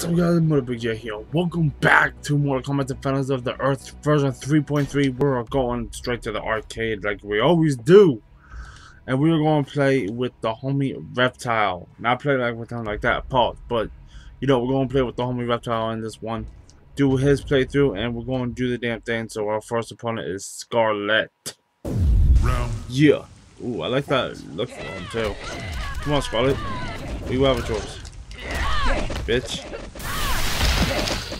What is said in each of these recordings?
What's up guys, Mother Big J here. Welcome back to Mortal Kombat Defenders of the Earth version 3.3. We're going straight to the arcade like we always do. And we're going to play with the homie Reptile. Not play like with him like that, pause. But, you know, we're going to play with the homie Reptile in this one. Do his playthrough and we're going to do the damn thing. So our first opponent is Skarlet. Round. Yeah. Ooh, I like that look for him too. Come on, Skarlet. We have a choice. Bitch.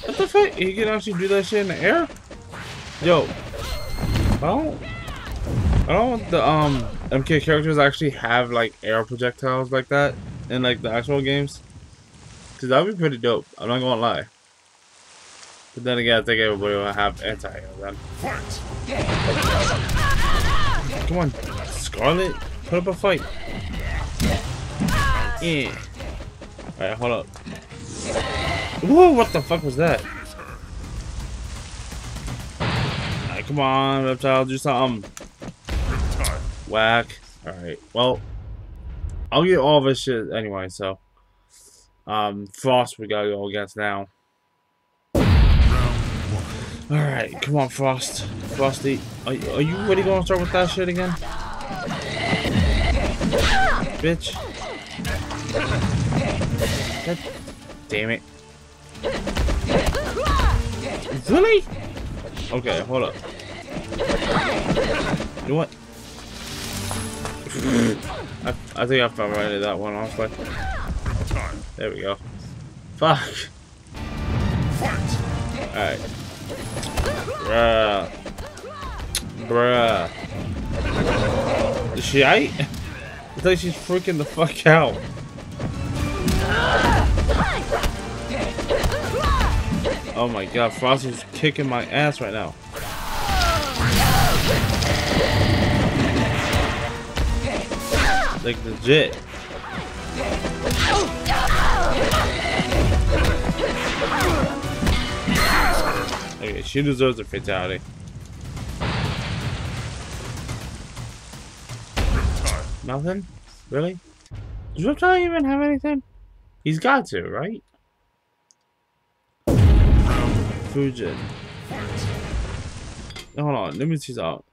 What the fuck? You can actually do that shit in the air? Yo. I don't I don't want the um MK characters actually have like air projectiles like that in like the actual games. Cause that'd be pretty dope. I'm not gonna lie. But then again I think everybody will have anti-air then. Come on, Skarlet, put up a fight. Yeah. Alright, hold up. Whoa, what the fuck was that? Alright, come on, Reptile, do something. Whack. Alright, well, I'll get all this shit anyway, so. Um, Frost we gotta go against now. Alright, come on, Frost. Frosty, are, are you ready gonna start with that shit again? Bitch. Damn it. Really? Okay, hold up. You know what? I, I think I found right at that one, honestly. There we go. Fuck. Alright. Bruh. Bruh. Is she aight? I thought she's freaking the fuck out. Oh my god, Frosty's kicking my ass right now. Like legit. Okay, she deserves a fatality. Nothing? Really? Does Reptile even have anything? He's got to, right? Fujin. Hold on, let me see something.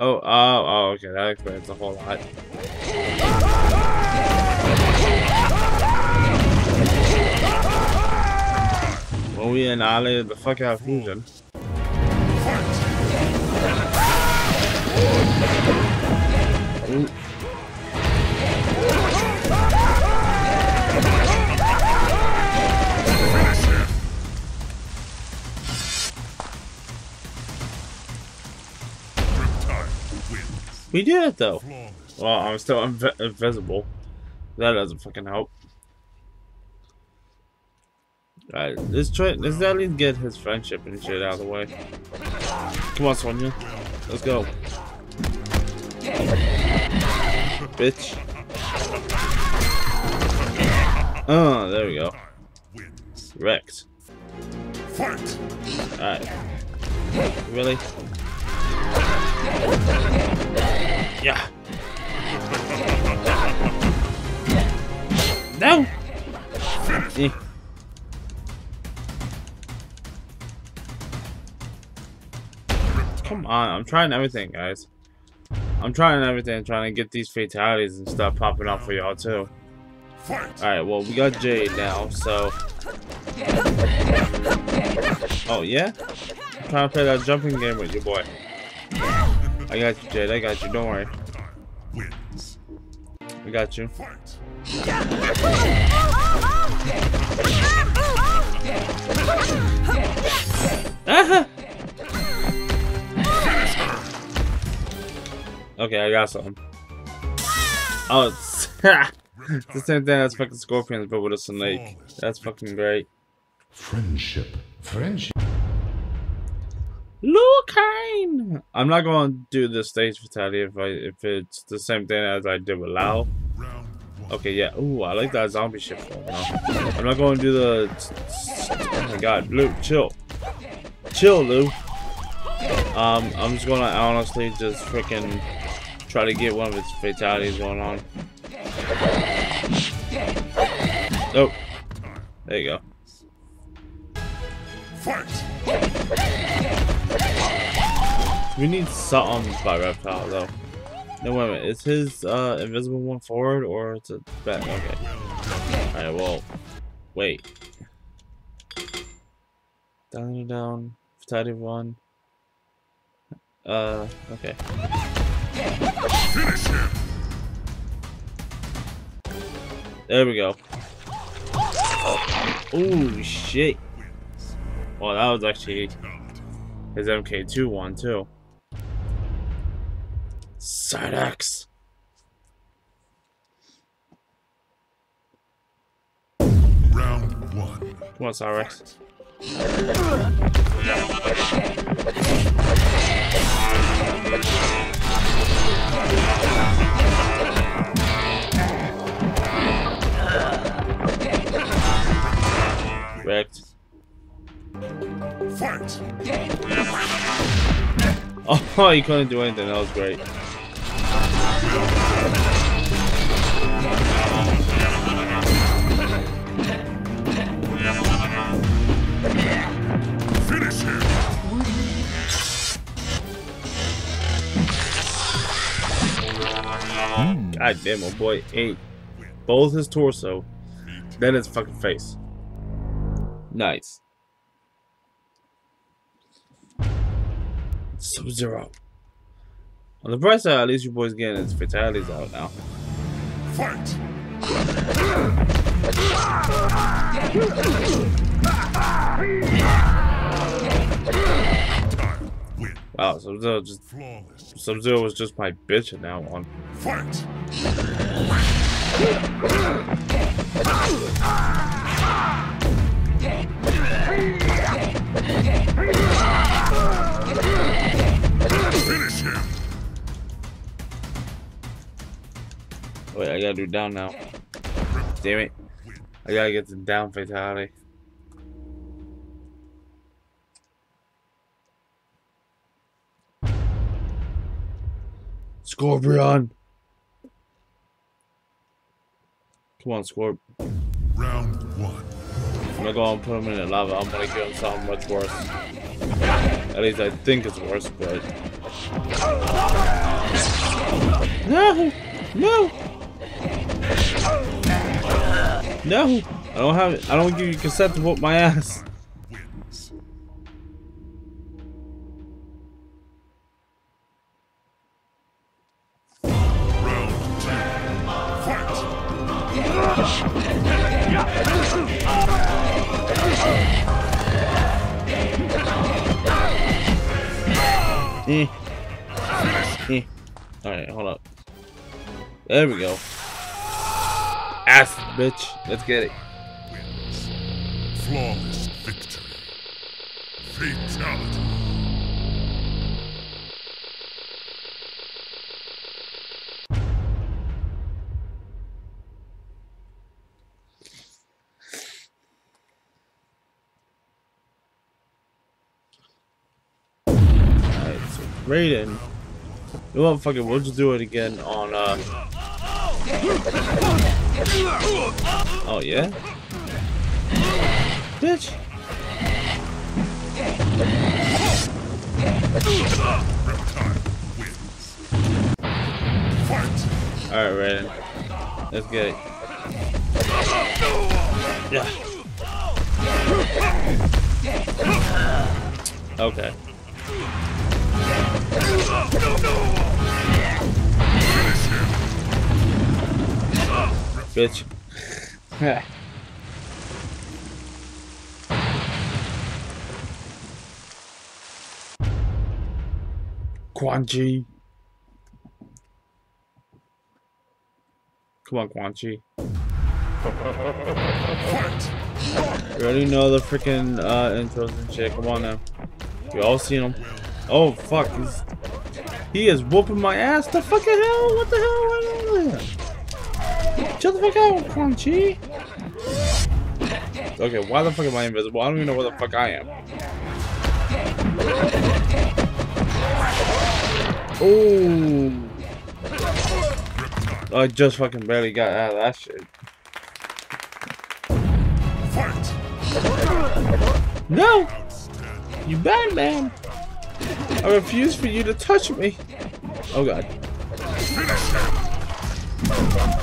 Oh, oh, oh, okay, that explains a whole lot. Well, we annihilated the fuck out of Fujin. We did it though. Well, I'm still inv invisible. That doesn't fucking help. Alright, let's try. Let's at least get his friendship and shit out of the way. Come on, Sonya. Let's go. Bitch. Oh, there we go. Wrecked. Alright. Really? Yeah. No! Eh. Come on, I'm trying everything, guys. I'm trying everything, trying to get these fatalities and stuff popping off for y'all too. Alright, well, we got Jade now, so... Oh, yeah? I'm trying to play that jumping game with your boy. I got you, Jade. I got you. Don't worry. Wins. We got you. Fight. Ah! Okay, I got something. Oh, it's the same thing as fucking scorpions, but with a snake. That's fucking great. Friendship. Friendship. I'm not going to do the stage fatality if I if it's the same thing as I did with Lao. Okay, yeah. Ooh, I like that zombie shit for. I'm not going to do the. Oh my god, Lou, chill. Chill, Lou. Um, I'm just gonna honestly just freaking try to get one of its fatalities going on. Oh, there you go. Fight! We need something by Reptile though. No wait a minute, is his uh invisible one forward or it's a back? Okay. Alright, well wait. Down and down. Fatality one. Uh okay. Finish him! There we go. Oh shit. Well that was actually his MK2 one too. Cyrax. Round one. Come on, Cyrax. Wrecked. Fight! Oh, he couldn't do anything. That was great. Mm. God damn, my boy ate both his torso, then his fucking face. Nice. Sub Zero. On the bright side, at least your boy's getting his fatalities out now. Fight! Time wins. Wow, Sub Zero just Flawless. Sub Zero was just my bitch and now on. Fight! Finish him! Wait, I gotta do down now. Damn it. I gotta get the down fatality. Scorpion! Come on, Scorp. Round one. I'm gonna go and put him in the lava. I'm gonna give him something much worse. At least I think it's worse, but. No! No! No! I don't have it. I don't give you consent to whoop my ass. Eh. Eh. Alright, hold up. There we go. Ass, bitch. Let's get it. Wins. Flawless victory. Fatality. Alright, so Raiden. You it. We'll just do it again on, uh. Oh, yeah? Bitch. Alright, Raiden. Let's get it. Yeah. Okay. Bitch. Quan Chi. Come on, Quan Chi. You already know the freaking uh, intros and shit. Come on now. You all seen him. Oh, fuck. He's, he is whooping my ass. The fucking hell? What the hell? Went on there? Chill the fuck out, Crunchy. Okay, why the fuck am I invisible? I don't even know where the fuck I am. Oh. I just fucking barely got out of that shit. Fight! No! You Batman! I refuse for you to touch me! Oh god.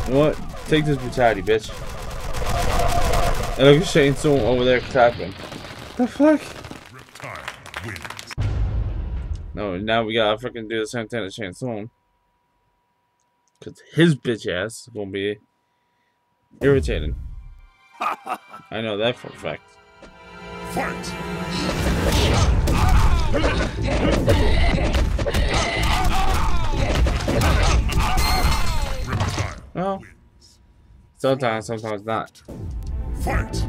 You know what? Take this brutality, bitch. And look at Shang Tsung over there clapping. The fuck? No, now we gotta freaking do the same thing to Shang Tsung. Cause his bitch ass is gonna be irritating. I know that for a fact. Fight! Well, sometimes, sometimes not. Fight!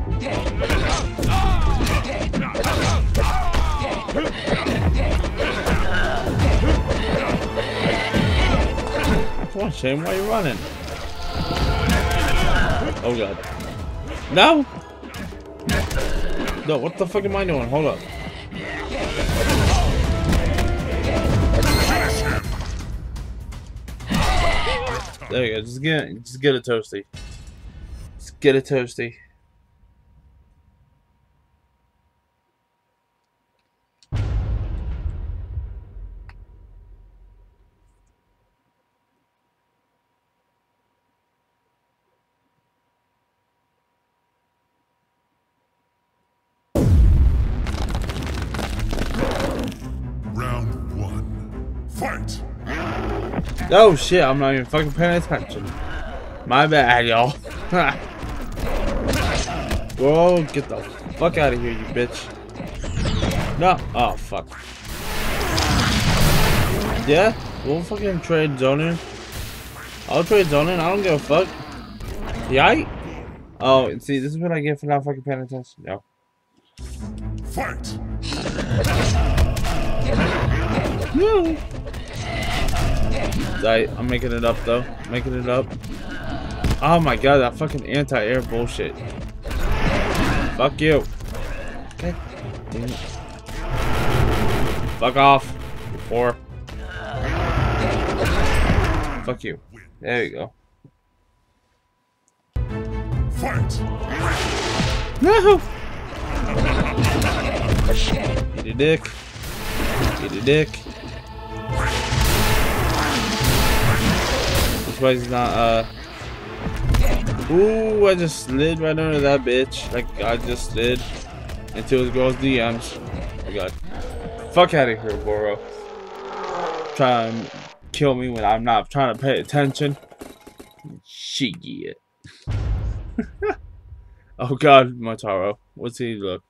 On, Shane, why are you running? Oh god. No! No, what the fuck am I doing? Hold up. There you go. Just get just get a toasty. Just get a toasty. Oh shit, I'm not even fucking paying attention. My bad, y'all. Whoa, get the fuck out of here, you bitch. No. Oh, fuck. Yeah? We'll fucking trade zoning. I'll trade zoning. I don't give a fuck. Yike? Oh, see, this is what I get for not fucking paying attention. No. Fight! No. I, I'm making it up though. Making it up. Oh my god, that fucking anti-air bullshit. Fuck you. God damn it. Fuck off. Or. Fuck you. There you go. Fight! No! Eat a dick. Eat a dick. Why he's not, uh... Ooh, I just slid right under that bitch. Like, I just slid into his girl's DMs. Oh god. Fuck out of here, Boro. Try and kill me when I'm not trying to pay attention. Shit. oh god, Motaro. What's he look?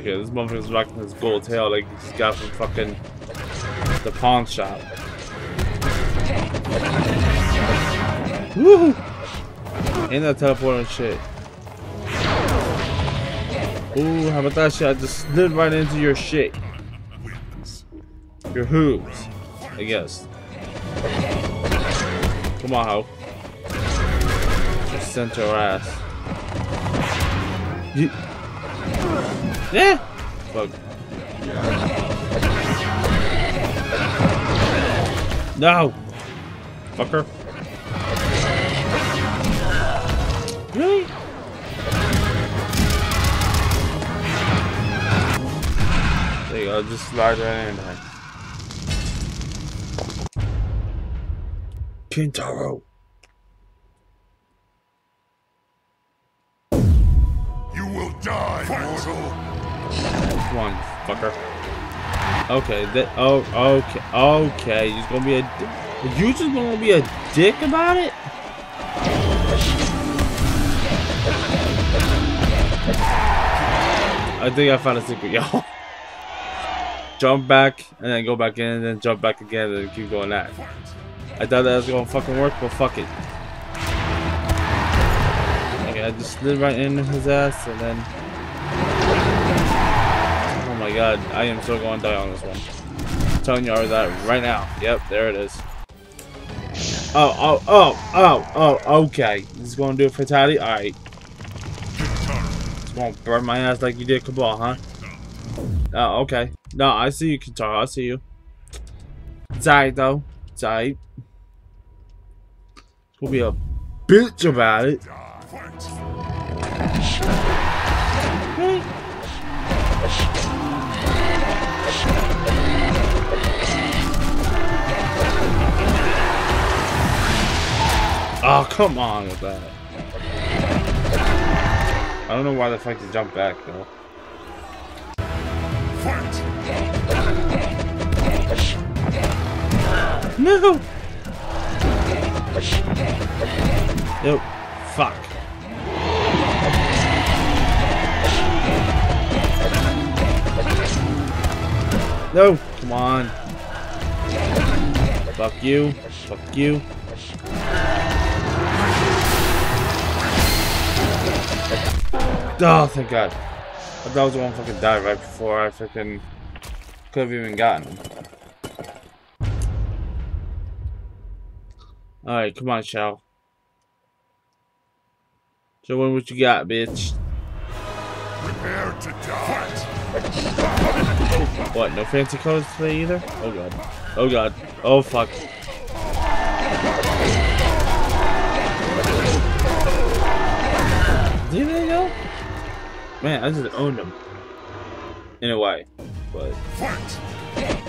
Okay, this motherfucker's rocking his gold tail like he just got from fucking the pawn shop. Woo! Ain't that teleporting shit. Ooh, how about that shit? I just slid right into your shit. Your hooves. I guess. Come on, ho. Just sent your ass. You... Yeah! Fuck. No! Fucker. Really? There you go, just slide right in there. Kintaro. You will die, mortal! Come on, fucker. Okay, that. Oh, okay, okay. You're gonna be a. You just gonna be a dick about it? I think I found a secret, y'all. jump back and then go back in, and then jump back again, and keep going that. I thought that was gonna fucking work, but fuck it. I just slid right in his ass, and then. Oh my god, I am so going to die on this one. I'm telling you all that right now. Yep, there it is. Oh, oh, oh, oh, oh, okay. This is going to do a fatality? Alright. It's to burn my ass like you did Kabal, huh? Oh, okay. No, I see you, Kintaro. I see you. It's alright, though. It's alright. To be a bitch about it. Oh, come on with that. I don't know why the fuck you jump back, though. No! Nope. Fuck. No! Come on. Fuck you. Fuck you. Oh, thank God. I thought I was the one fucking died right before I fucking could have even gotten him. Alright, come on, Shao. Show me what you got, bitch. Prepare to die! No fancy colors today either? Oh god. Oh god. Oh fuck. Did they know? Man, I just owned them. In a way. But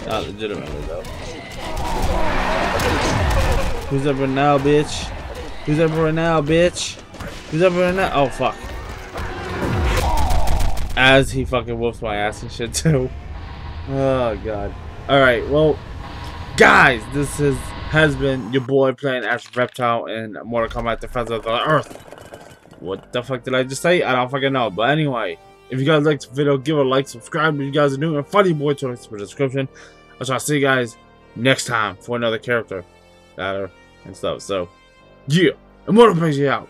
not legitimately though. Who's up right now, bitch? Who's up right now, bitch? Who's up right now? Oh fuck. As he fucking whoops my ass and shit too. Oh god. Alright, well guys, this is has been your boy playing as Reptile in Mortal Kombat Defense of the Earth. What the fuck did I just say? I don't fucking know. But anyway, if you guys liked the video, give it a like, subscribe if you guys are new, and funny boy to the description. I shall see you guys next time for another character. That and stuff. So, yeah. And Mortal Kombat out.